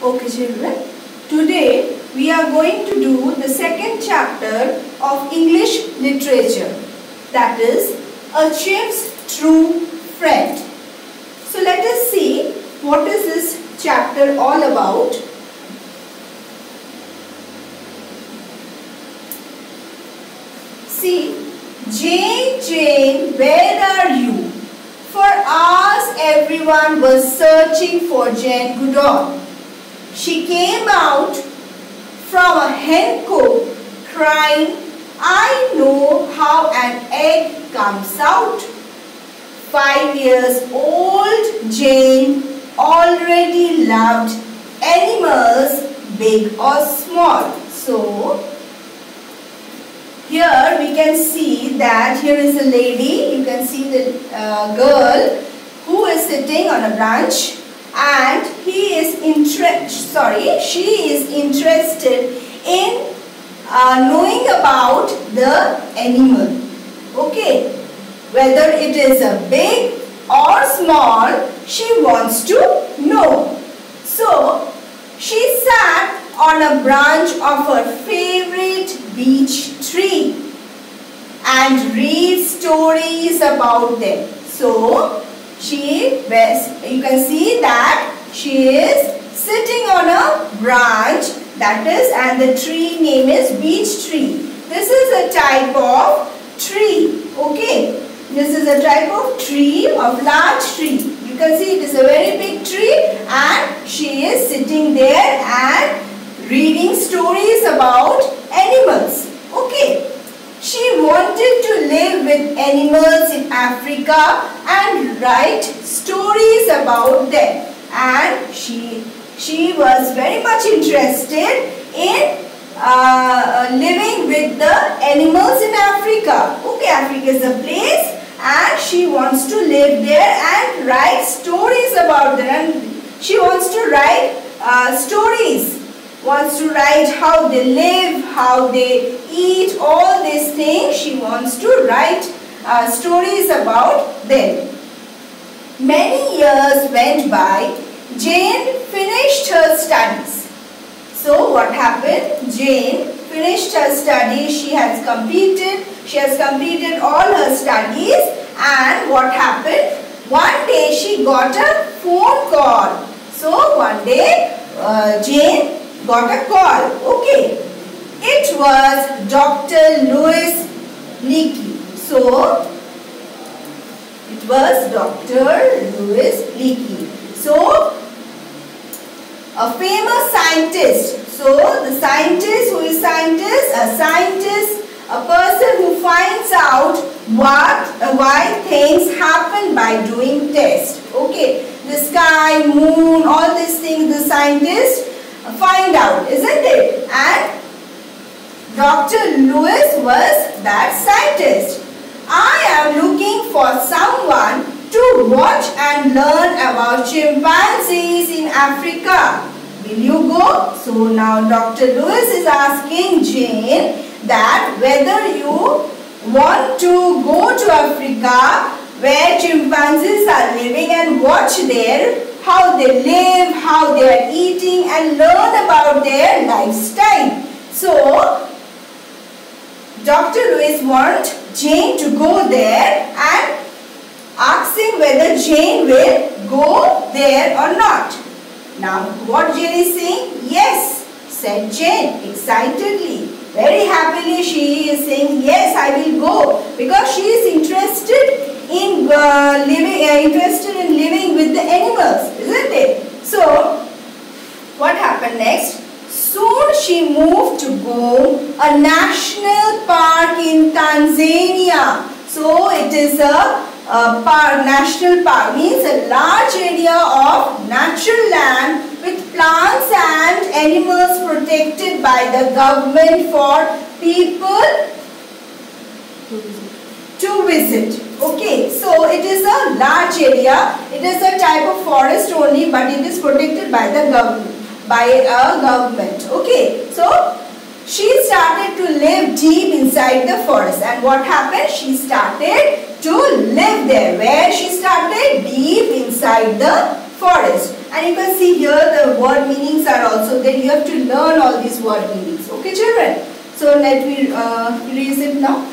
Okay children, today we are going to do the second chapter of English literature that is A Chimp's True Friend. So let us see what is this chapter all about. See, Jane, Jane, where are you? For hours everyone was searching for Jane Goodall. She came out from a hen coop crying, I know how an egg comes out. Five years old Jane already loved animals big or small. So, here we can see that here is a lady, you can see the uh, girl who is sitting on a branch and he is interested, sorry, she is interested in uh, knowing about the animal. Okay, whether it is a big or small, she wants to know. So, she sat on a branch of her favorite beech tree and read stories about them. So, she, you can see that she is sitting on a branch that is and the tree name is beech tree. This is a type of tree. Okay. This is a type of tree of large tree. You can see it is a very big tree and she is sitting there and reading stories about animals. Okay. She wanted to live with animals in Africa and write stories about them. And she, she was very much interested in uh, living with the animals in Africa. Okay, Africa is a place and she wants to live there and write stories about them. She wants to write uh, stories wants to write how they live, how they eat, all these things. She wants to write uh, stories about them. Many years went by. Jane finished her studies. So what happened? Jane finished her studies. She has completed. She has completed all her studies. And what happened? One day she got a phone call. So one day uh, Jane got a call. Okay. It was Dr. Louis Leakey. So, it was Dr. Louis Leakey. So, a famous scientist. So, the scientist, who is scientist? A scientist, a person who finds out what, uh, why things happen by doing tests. Okay, the sky, moon, all these things the scientist find out, isn't it? And Dr. Louis was that scientist. I am looking watch and learn about chimpanzees in Africa. Will you go? So now Dr. Louis is asking Jane that whether you want to go to Africa where chimpanzees are living and watch there how they live, how they are eating and learn about their lifestyle. So, Dr. Louis wants Jane to go there and whether Jane will go there or not. Now, what Jane is saying? Yes, said Jane excitedly. Very happily she is saying, yes, I will go because she is interested in uh, living, uh, interested in living with the animals, isn't it? So, what happened next? Soon she moved to go a national park in Tanzania. So, it is a, Uh, a park, national park means a large area of natural land with plants and animals protected by the government for people to visit. Okay, so it is a large area. It is a type of forest only, but it is protected by the government, by a government. Okay, so she started to live deep inside the forest. And what happened? She started to live there. Where she started? Deep inside the forest. And you can see here the word meanings are also there. You have to learn all these word meanings. Okay children? So let me uh, erase it now.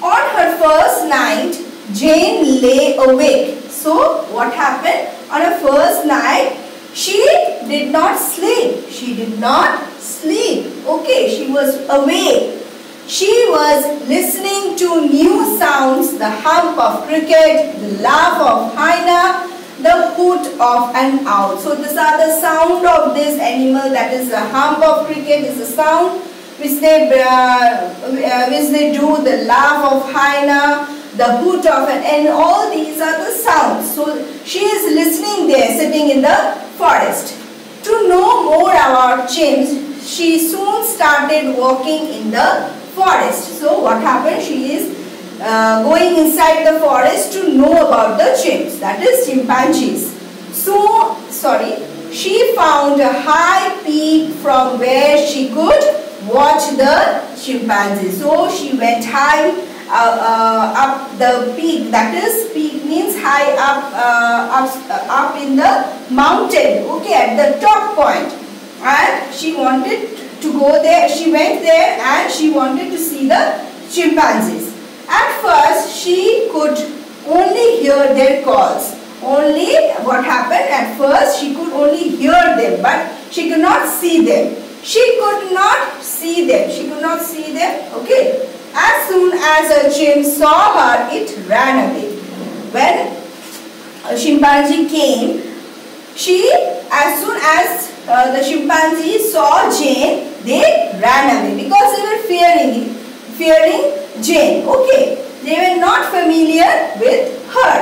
On her first night, Jane lay awake. So what happened? On her first night, she did not sleep. She did not sleep. Okay, she was awake. She was listening to new sounds, the hump of cricket, the laugh of hyena, the hoot of an owl. So these are the sound of this animal that is the hump of cricket is the sound which they, uh, uh, which they do, the laugh of hyena, the hoot of an and all these are the sounds. So she is listening there sitting in the forest. To know more about chimps, she soon started walking in the forest. So what happened? She is uh, going inside the forest to know about the chimps, that is chimpanzees. So, sorry, she found a high peak from where she could watch the chimpanzees. So she went high up the peak, that is peak means high up, uh, up, uh, up in the mountain, okay, at the top point. And she wanted to go there, she went there and she wanted to see the chimpanzees. At first, she could only hear their calls. Only what happened at first, she could only hear them, but she could not see them. She could not see them. She could not see them. Okay. As soon as a chimp saw her, it ran away. When a chimpanzee came, she, as soon as uh, the chimpanzee saw Jane, they ran away because they were fearing, fearing Jane. Okay, they were not familiar with her.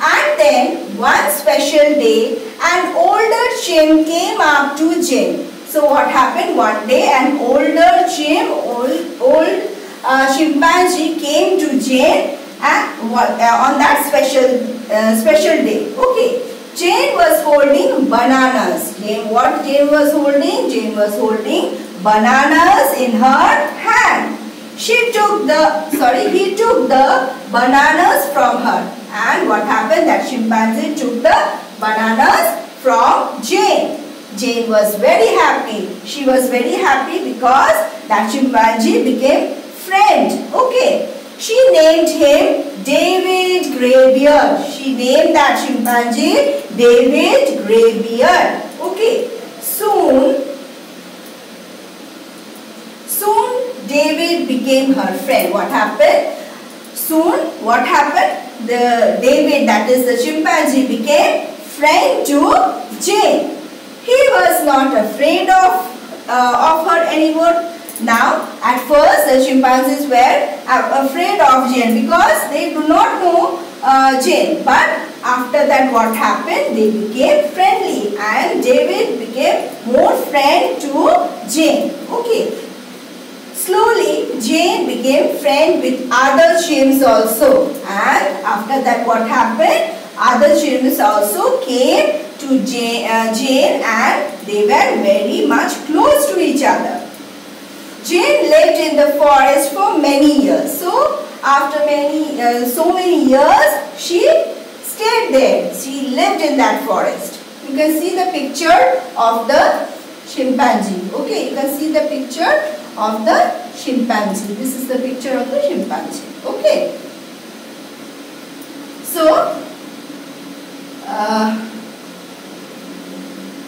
And then one special day, an older chimp came up to Jane. So what happened? One day, an older chimp, old, old uh, chimpanzee came to Jane and, uh, on that special uh, special day. Okay. Jane was holding bananas. Jane, what Jane was holding? Jane was holding bananas in her hand. She took the, sorry, he took the bananas from her. And what happened? That chimpanzee took the bananas from Jane. Jane was very happy. She was very happy because that chimpanzee became friend. Okay. She named him David Greybeard. She named that chimpanzee David Greybeard. Okay. Soon, soon David became her friend. What happened? Soon, what happened? The David, that is the chimpanzee, became friend to Jane. He was not afraid of, uh, of her anymore. Now, at first the chimpanzees were afraid of Jane because they do not know uh, Jane. But after that what happened? They became friendly and David became more friend to Jane. Okay. Slowly, Jane became friend with other chimps also. And after that what happened? Other chimps also came to Jane, uh, Jane and they were very much close to each other. Jane lived in the forest for many years. So, after many, uh, so many years, she stayed there. She lived in that forest. You can see the picture of the chimpanzee. Okay, you can see the picture of the chimpanzee. This is the picture of the chimpanzee. Okay. So, uh,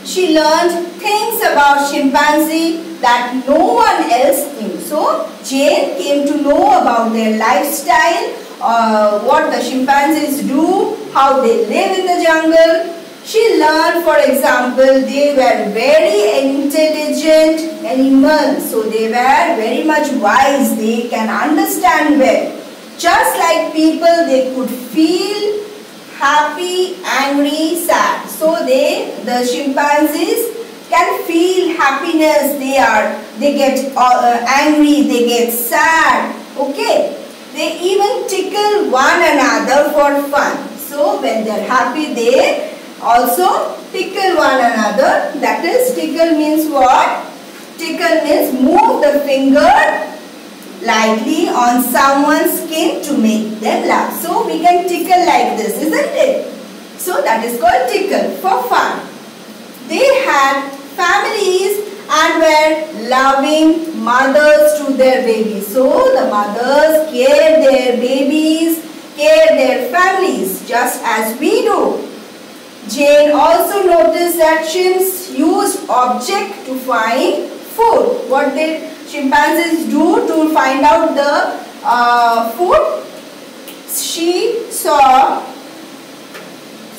she learned things about chimpanzee that no one else knew. So Jane came to know about their lifestyle, uh, what the chimpanzees do, how they live in the jungle. She learned, for example, they were very intelligent animals. So they were very much wise. They can understand well. Just like people, they could feel happy, angry, sad. So they, the chimpanzees, can feel happiness. They are they get uh, angry they get sad. Okay? They even tickle one another for fun. So when they're happy they also tickle one another. That is tickle means what? Tickle means move the finger lightly on someone's skin to make them laugh. So we can tickle like this, isn't it? So that is called tickle for fun. They had families and were loving mothers to their babies. So the mothers care their babies, care their families just as we do. Jane also noticed that chimps used object to find food. What did chimpanzees do to find out the uh, food? She saw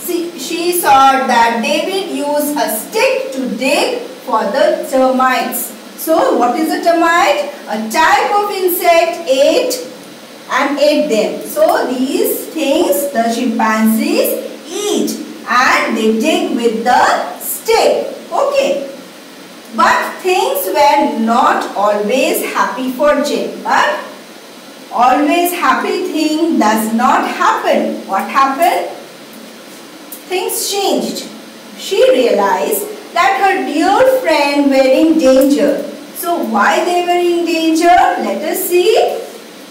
she saw that David used a stick to dig for the termites. So what is a termite? A type of insect ate and ate them. So these things the chimpanzees eat and they dig with the stick. Okay. But things were not always happy for Jane. But always happy thing does not happen. What happened? Things changed. She realized that her dear friend were in danger. So why they were in danger? Let us see.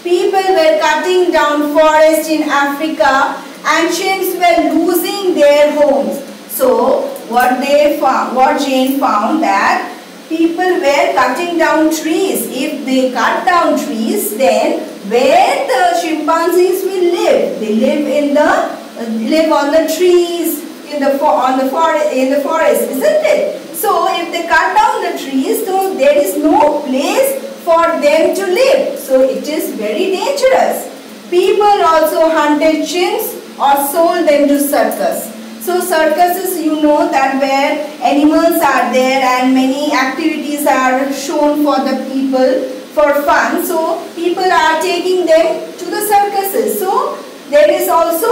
People were cutting down forest in Africa and chimps were losing their homes. So what they found, what Jane found that people were cutting down trees. If they cut down trees, then where the chimpanzees will live? They live in the live on the trees in the on the forest in the forest, isn't it? So if they cut down the trees, so there is no place for them to live. So it is very dangerous. People also hunted chimps or sold them to circus. So circuses you know that where animals are there and many activities are shown for the people for fun. So people are taking them to the circuses. So there is also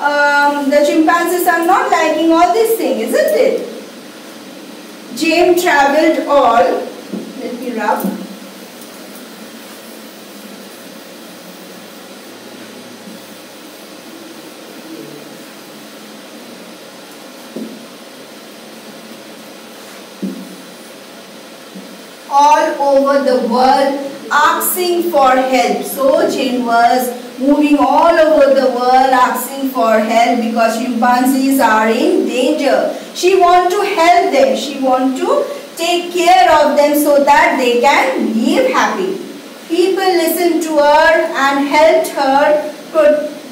um, the chimpanzees are not liking all this thing, isn't it? James travelled all, let me rub. all over the world asking for help. So Jane was moving all over the world asking for help because chimpanzees are in danger. She want to help them. She want to take care of them so that they can live happy. People listened to her and helped her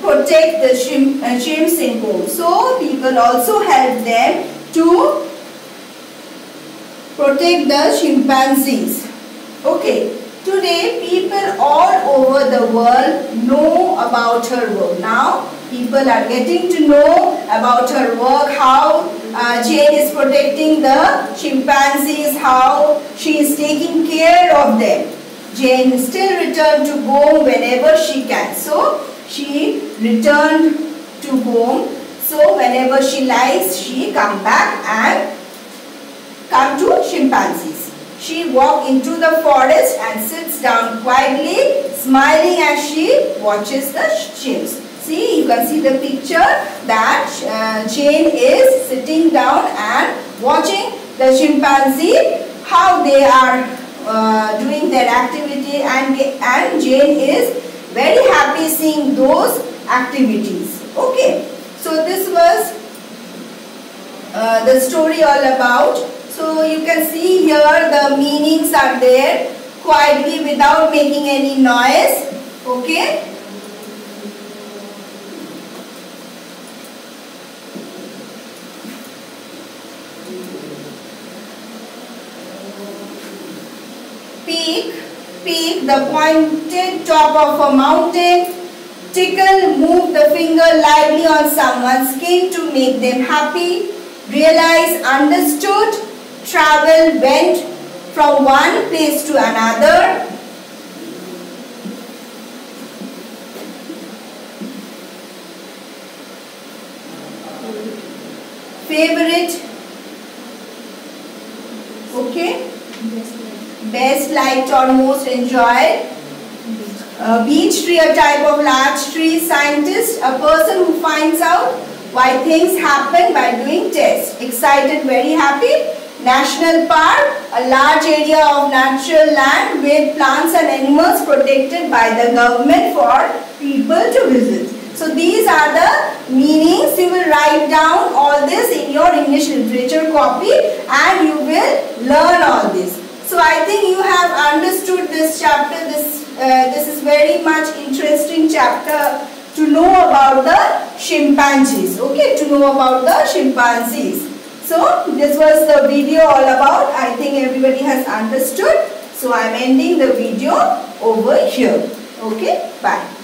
protect the chimp, uh, chimps in home. So people also helped them to protect the chimpanzees. Okay, today people all over the world know about her work. Now people are getting to know about her work, how uh, Jane is protecting the chimpanzees, how she is taking care of them. Jane still returned to home whenever she can. So she returned to home. So whenever she likes, she come back and come to chimpanzees. She walks into the forest and sits down quietly, smiling as she watches the chimps. See, you can see the picture that uh, Jane is sitting down and watching the chimpanzee, how they are uh, doing their activity and, and Jane is very happy seeing those activities. Okay, so this was uh, the story all about so you can see here the meanings are there quietly without making any noise. Okay. Peak, peak the pointed top of a mountain. Tickle, move the finger lightly on someone's skin to make them happy. Realize, understood, travel went from one place to another. Favorite? Okay. Best liked or most enjoyed? A beech tree, a type of large tree. Scientist, a person who finds out why things happen by doing tests. Excited, very happy. National park, a large area of natural land with plants and animals protected by the government for people to visit. So these are the meanings. You will write down all this in your English literature copy and you will learn all this. So I think you have understood this chapter. This, uh, this is very much interesting chapter to know about the chimpanzees. Okay, to know about the chimpanzees. So this was the video all about. I think everybody has understood. So I am ending the video over here. Okay, bye.